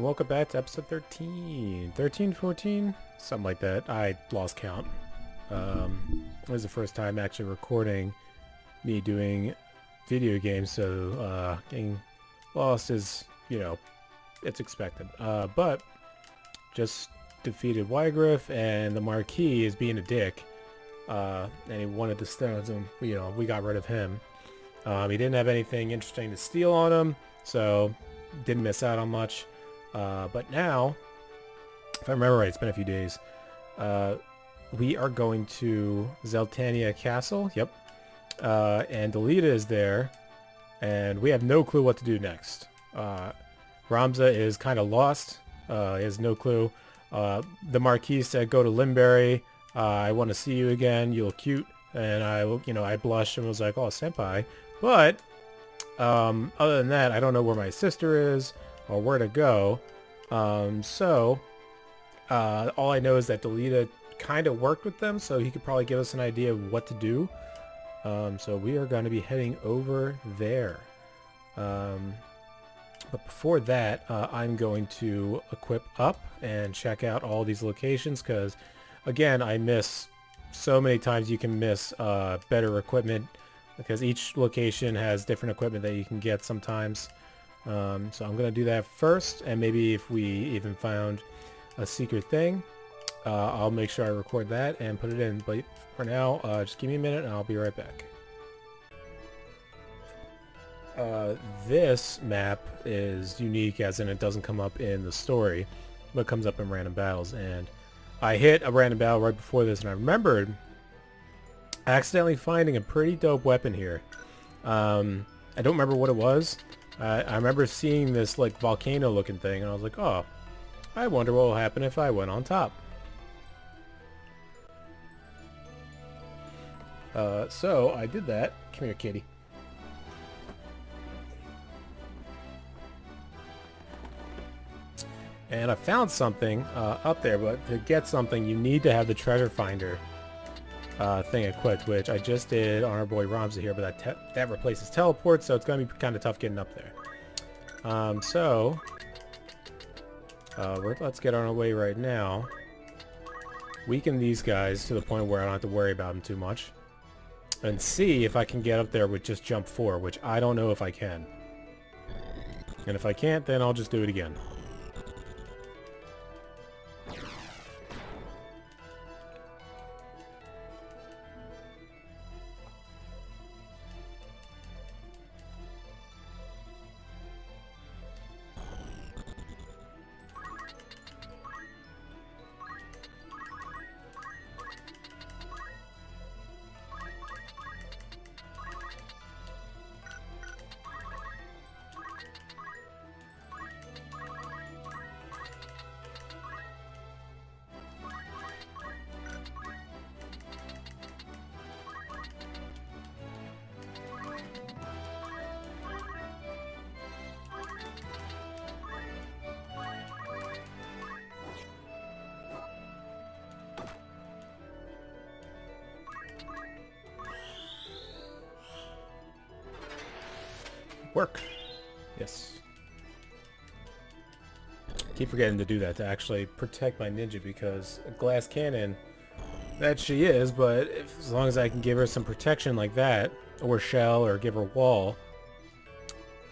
And welcome back to episode 13. 13, 14? Something like that. I lost count. Um, it was the first time actually recording me doing video games, so uh, getting lost is, you know, it's expected. Uh, but just defeated Wiegraf, and the Marquis is being a dick. Uh, and he wanted the stones, and, you know, we got rid of him. Um, he didn't have anything interesting to steal on him, so didn't miss out on much. Uh, but now, if I remember right, it's been a few days. Uh, we are going to Zeltennia Castle. Yep. Uh, and Delita is there, and we have no clue what to do next. Uh, Ramza is kind of lost. Uh, he has no clue. Uh, the Marquis said, "Go to Limberry. Uh, I want to see you again. You look cute." And I, you know, I blushed and was like, "Oh, senpai." But um, other than that, I don't know where my sister is or where to go. Um, so uh, all I know is that Delita kind of worked with them, so he could probably give us an idea of what to do. Um, so we are going to be heading over there. Um, but before that, uh, I'm going to equip up and check out all these locations because, again, I miss so many times you can miss uh, better equipment because each location has different equipment that you can get sometimes. Um, so I'm going to do that first, and maybe if we even found a secret thing, uh, I'll make sure I record that and put it in. But for now, uh, just give me a minute and I'll be right back. Uh, this map is unique as in it doesn't come up in the story, but comes up in random battles. And I hit a random battle right before this and I remembered accidentally finding a pretty dope weapon here. Um, I don't remember what it was. I remember seeing this like volcano looking thing and I was like, oh, I wonder what will happen if I went on top. Uh, so I did that. Come here, kitty. And I found something uh, up there, but to get something, you need to have the treasure finder uh, thing equipped, which I just did on our boy Ramza here, but that, that replaces teleport, so it's going to be kind of tough getting up there. Um, so, uh, let's get on our way right now. Weaken these guys to the point where I don't have to worry about them too much. And see if I can get up there with just jump 4, which I don't know if I can. And if I can't, then I'll just do it again. Work. Yes. Keep forgetting to do that to actually protect my ninja because a glass cannon, that she is, but if, as long as I can give her some protection like that, or shell, or give her wall,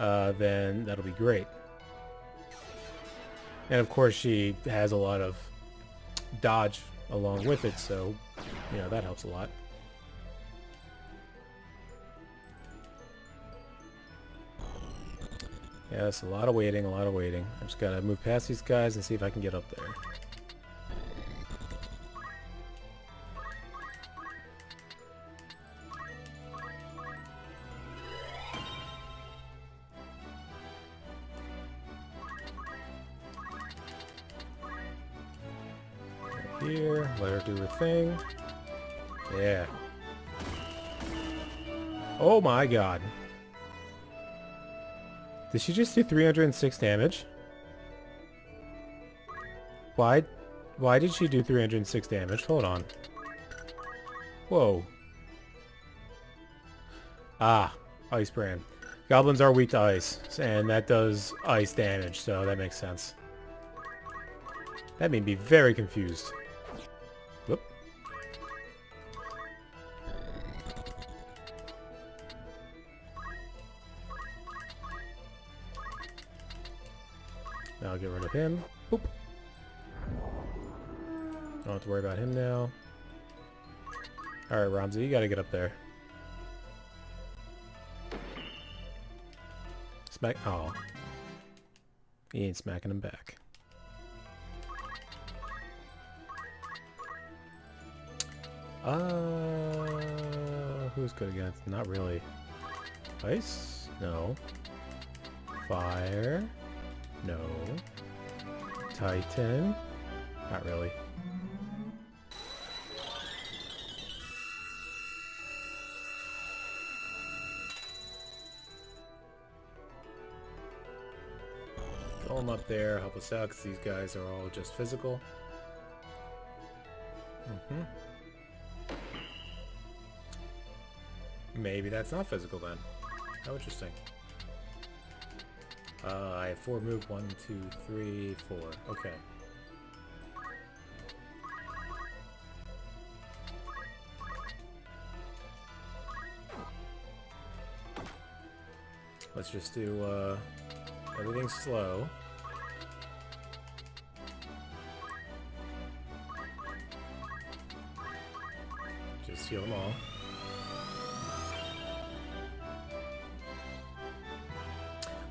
uh, then that'll be great. And of course she has a lot of dodge along with it, so, you know, that helps a lot. Yeah, that's a lot of waiting, a lot of waiting. I just gotta move past these guys and see if I can get up there. Here, let her do her thing. Yeah. Oh my god. Did she just do 306 damage? Why, why did she do 306 damage? Hold on. Whoa. Ah, Ice Brand. Goblins are weak to ice, and that does ice damage, so that makes sense. That made me very confused. Now I'll get rid of him. Boop. Don't have to worry about him now. Alright, Ramza, you gotta get up there. Smack- oh. He ain't smacking him back. Uh, who's good against? Not really. Ice? No. Fire? No. Titan? Not really. Throw them up there, help us out, because these guys are all just physical. Mm-hmm. Maybe that's not physical then. How interesting. Uh, I have four move. One, two, three, four. Okay. Let's just do uh, everything slow.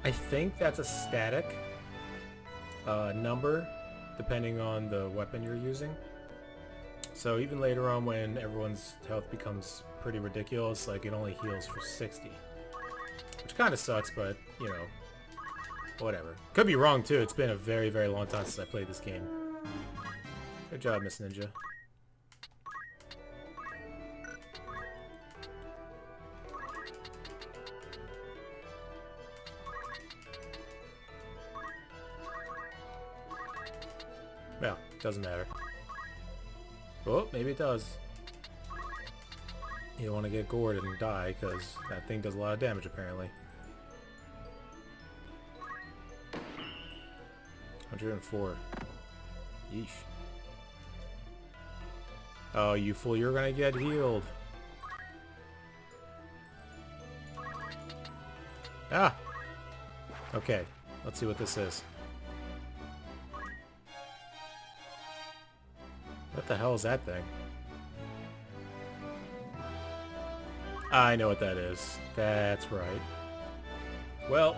I think that's a static uh, number, depending on the weapon you're using. So even later on when everyone's health becomes pretty ridiculous, like it only heals for 60. Which kind of sucks, but, you know, whatever. Could be wrong too, it's been a very, very long time since I played this game. Good job, Miss Ninja. Doesn't matter. Oh, maybe it does. You don't want to get gored and die, because that thing does a lot of damage, apparently. 104. Yeesh. Oh, you fool, you're gonna get healed. Ah! Okay, let's see what this is. What the hell is that thing? I know what that is. That's right. Well,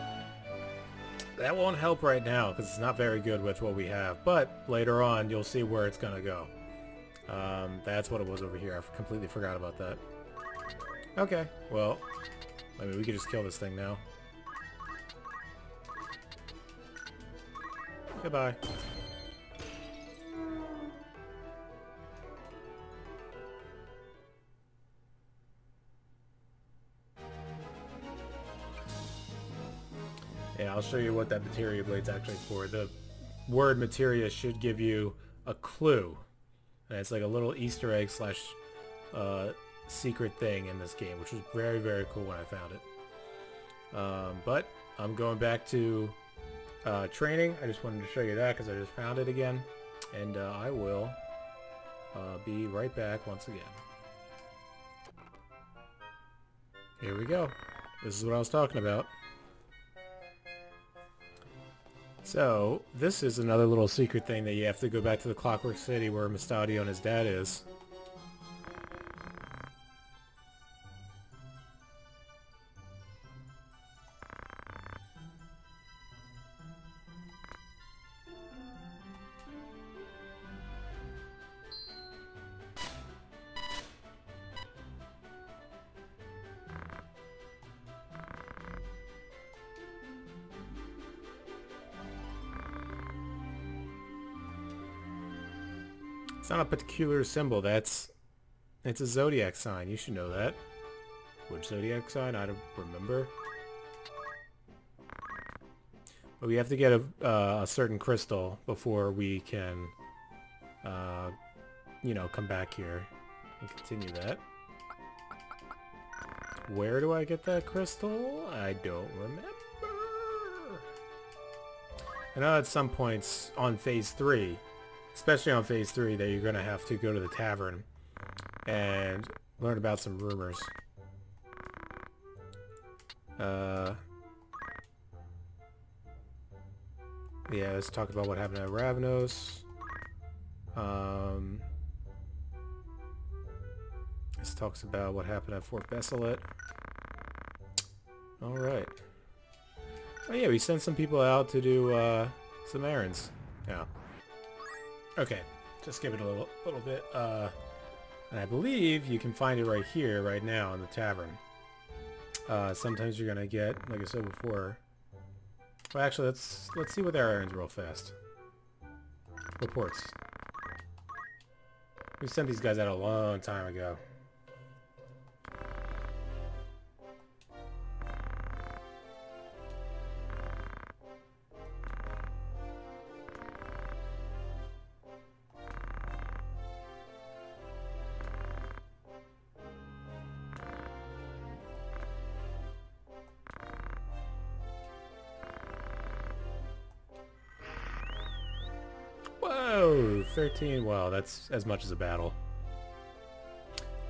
that won't help right now because it's not very good with what we have. But later on, you'll see where it's going to go. Um, that's what it was over here. I completely forgot about that. Okay, well, I mean, we could just kill this thing now. Goodbye. Yeah, I'll show you what that materia blade's actually for. The word materia should give you a clue. And it's like a little Easter egg slash uh, secret thing in this game, which was very, very cool when I found it. Um, but I'm going back to uh, training. I just wanted to show you that because I just found it again. And uh, I will uh, be right back once again. Here we go. This is what I was talking about. So, this is another little secret thing that you have to go back to the Clockwork City where Mustadio and his dad is. Symbol. That's it's a zodiac sign. You should know that. Which zodiac sign? I don't remember. But we have to get a, uh, a certain crystal before we can, uh, you know, come back here and continue that. Where do I get that crystal? I don't remember. I know at some points on phase 3, especially on phase three, that you're gonna have to go to the tavern and learn about some rumors. Uh, yeah, let's talk about what happened at Ravnos. Um, this talks about what happened at Fort Besselat. Alright. Oh yeah, we sent some people out to do uh, some errands. Yeah. Okay, just give it a little, little bit. Uh, and I believe you can find it right here, right now, in the tavern. Uh, sometimes you're gonna get, like I said before. Well, actually, let's let's see what their errands real fast. Reports. We sent these guys out a long time ago. Whoa, 13. Wow, that's as much as a battle.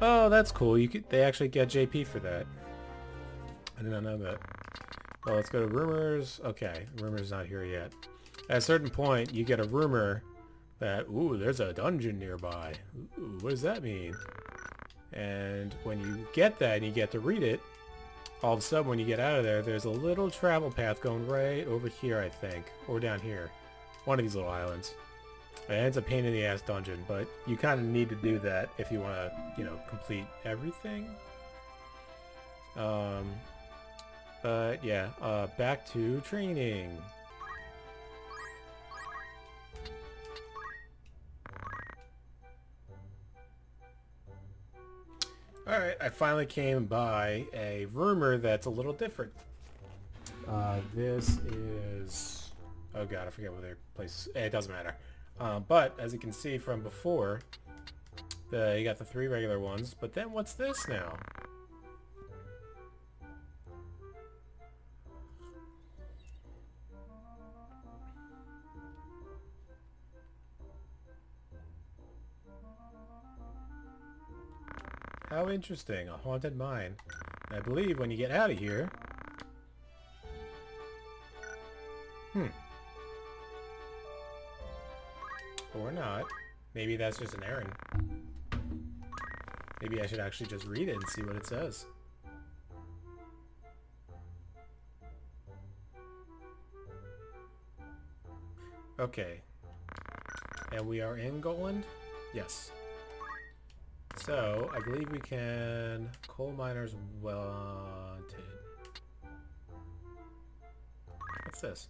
Oh, that's cool. You could, they actually get JP for that. I did not know that. Well, let's go to rumors. Okay, rumor's not here yet. At a certain point, you get a rumor that, ooh, there's a dungeon nearby. Ooh, what does that mean? And when you get that and you get to read it, all of a sudden when you get out of there, there's a little travel path going right over here, I think. Or down here. One of these little islands. And it's a pain in the ass dungeon, but you kind of need to do that if you want to, you know, complete everything. Um, but yeah, uh, back to training. Alright, I finally came by a rumor that's a little different. Uh, this is... Oh god, I forget what their place is. It doesn't matter. Um, but, as you can see from before, the, you got the three regular ones, but then what's this now? How interesting, a haunted mine. I believe when you get out of here... Hmm. Or not. Maybe that's just an errand. Maybe I should actually just read it and see what it says. Okay. And we are in Goland? Yes. So, I believe we can... Coal miners wanted. What's this?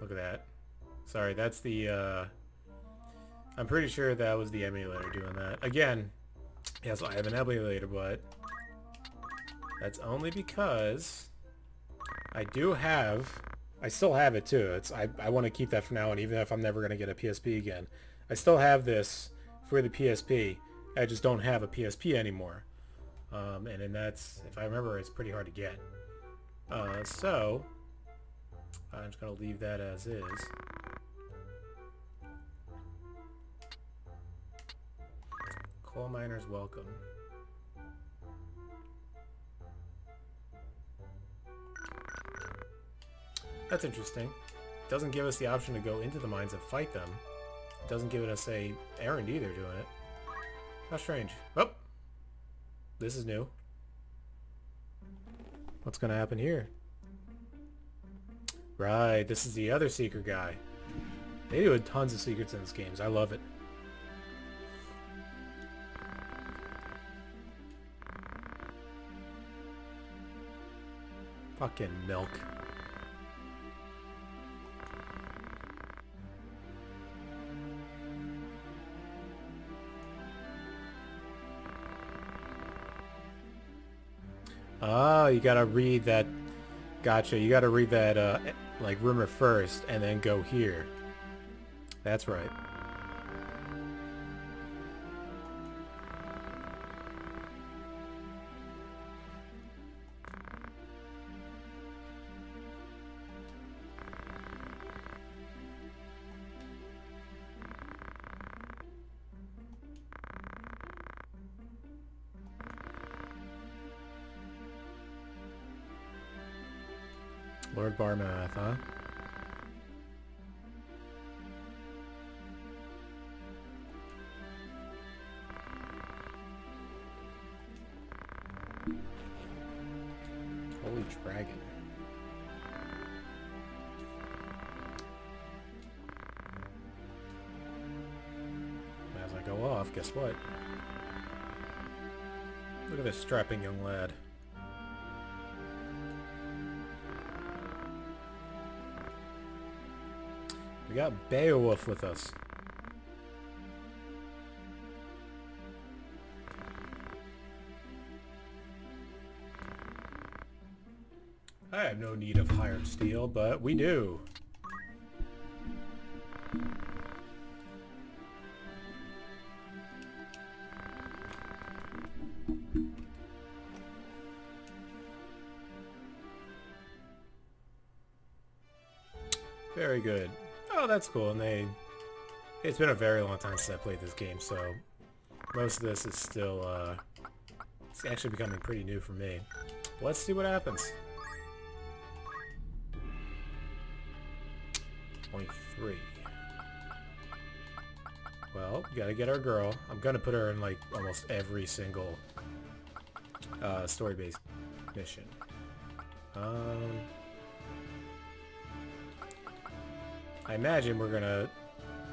Look at that. Sorry, that's the, uh... I'm pretty sure that was the emulator doing that. Again, yes, I have an emulator, but that's only because I do have... I still have it, too. It's I, I want to keep that for now, and even if I'm never going to get a PSP again. I still have this for the PSP. I just don't have a PSP anymore. Um, and then that's, if I remember, it's pretty hard to get. Uh, so, I'm just going to leave that as is. Coal miners welcome. That's interesting. Doesn't give us the option to go into the mines and fight them. Doesn't give us a errand either doing it. How strange. Oh! This is new. What's gonna happen here? Right, this is the other Seeker guy. They do have tons of secrets in this games. I love it. Fucking milk. Oh, you gotta read that. Gotcha. You gotta read that uh, like rumor first and then go here. That's right. Lord Barmath, huh? Holy dragon. As I go off, guess what? Look at this strapping young lad. We got Beowulf with us. I have no need of hired steel, but we do. Oh, that's cool. And they... It's been a very long time since I played this game, so... Most of this is still, uh... It's actually becoming pretty new for me. Let's see what happens. 23. Well, gotta get our girl. I'm gonna put her in, like, almost every single uh, story-based mission. Um... I imagine we're gonna...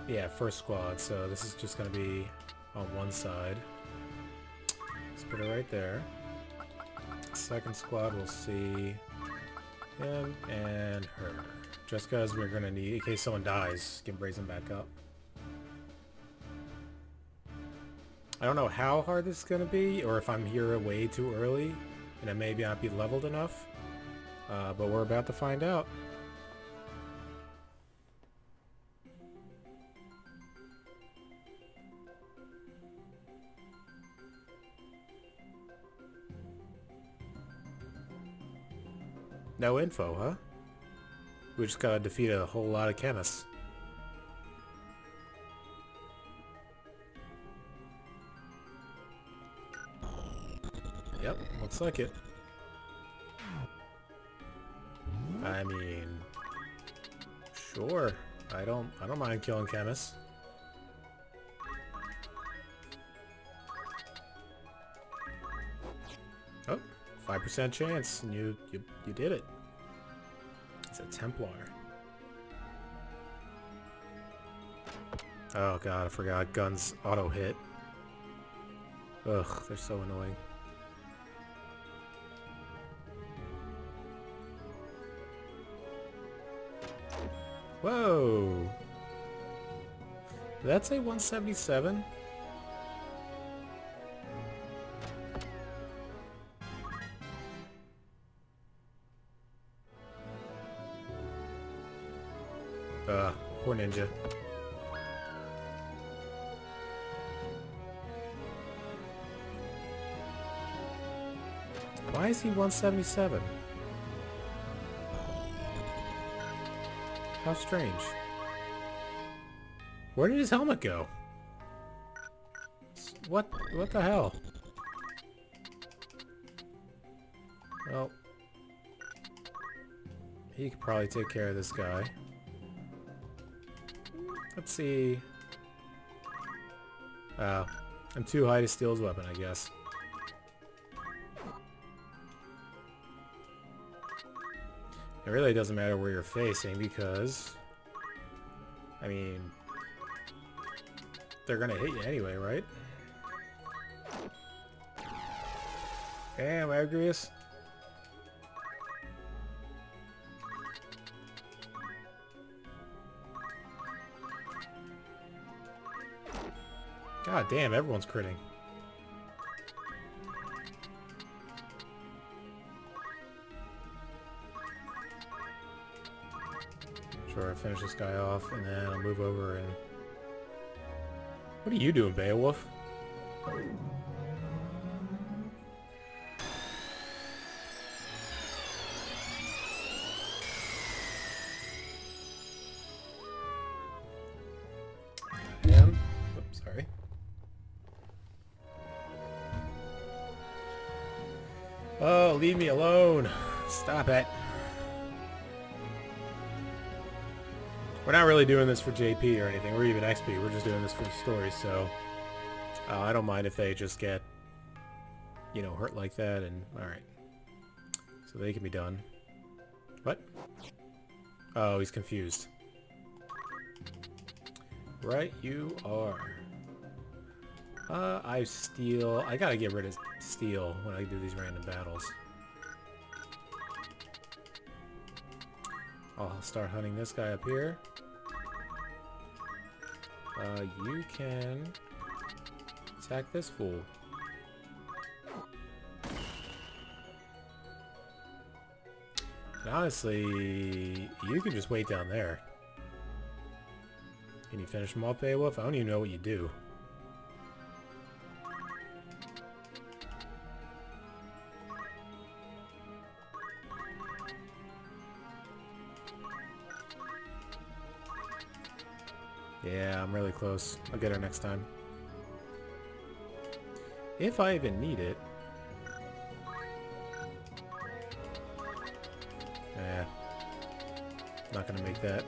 Yeah, first squad, so this is just gonna be on one side. Let's put it right there. Second squad, we'll see him and her. Just because we're gonna need, in case someone dies, can raise them back up. I don't know how hard this is gonna be, or if I'm here way too early, and I may not be leveled enough. Uh, but we're about to find out. No info, huh? We just gotta defeat a whole lot of chemists. Yep, looks like it. I mean, sure. I don't I don't mind killing chemists. Oh, 5% chance, and you, you, you did it. It's a Templar. Oh god, I forgot. Guns auto-hit. Ugh, they're so annoying. Whoa! Did that say 177? Ninja. Why is he 177? How strange. Where did his helmet go? What what the hell? Well, he could probably take care of this guy. Let's see. Uh, I'm too high to steal his weapon, I guess. It really doesn't matter where you're facing because, I mean, they're gonna hit you anyway, right? Damn, Agrias. God damn, everyone's critting. Sure, I finish this guy off, and then I'll move over and... What are you doing, Beowulf? Him. Oops, sorry. Oh, leave me alone. Stop it. We're not really doing this for JP or anything, or even XP. We're just doing this for the story, so... Uh, I don't mind if they just get, you know, hurt like that, and... Alright. So they can be done. What? Oh, he's confused. Right you are. Uh, I steal... I gotta get rid of steel when I do these random battles. I'll start hunting this guy up here. Uh, you can attack this fool. And honestly, you can just wait down there. Can you finish him off, Beowulf? I don't even know what you do. I'm really close. I'll get her next time. If I even need it. Eh. Not gonna make that.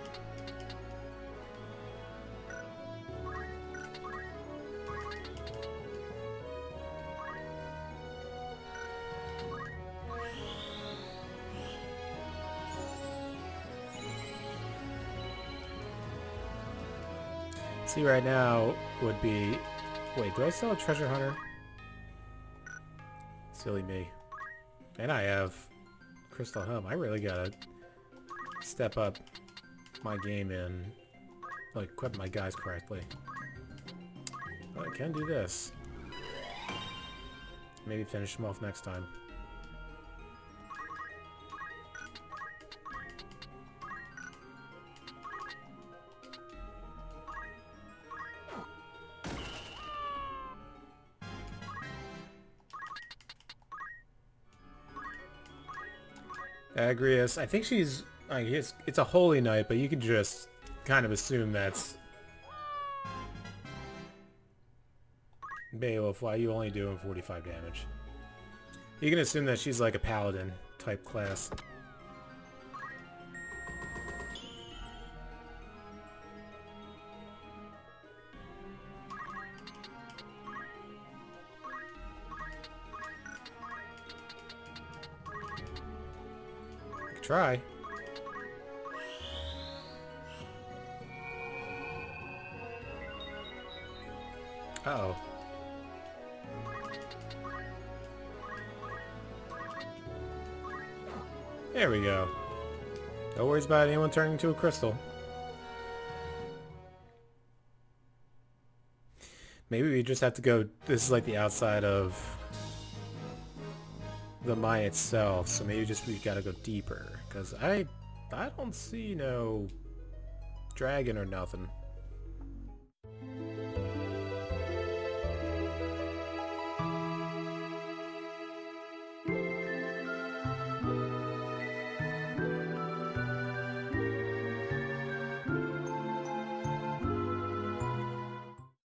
See right now would be... Wait, do I still have Treasure Hunter? Silly me. And I have Crystal Helm. I really gotta step up my game in, like, equip my guys correctly. But I can do this. Maybe finish them off next time. Agrias. I think she's... I guess it's a holy knight, but you can just kind of assume that's... Beowulf, why are you only doing 45 damage? You can assume that she's like a paladin type class. Try. Uh oh There we go. No worries about anyone turning into a crystal. Maybe we just have to go... This is like the outside of the mine itself, so maybe just we gotta go deeper. Because I, I don't see no dragon or nothing.